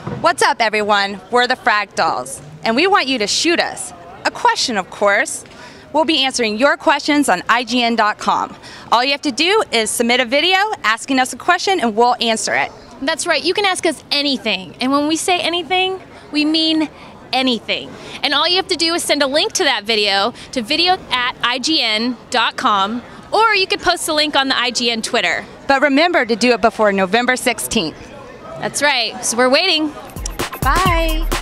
What's up, everyone? We're the Frag Dolls, and we want you to shoot us. A question, of course. We'll be answering your questions on IGN.com. All you have to do is submit a video asking us a question, and we'll answer it. That's right, you can ask us anything. And when we say anything, we mean anything. And all you have to do is send a link to that video to video at IGN.com, or you could post a link on the IGN Twitter. But remember to do it before November 16th. That's right, so we're waiting. Bye.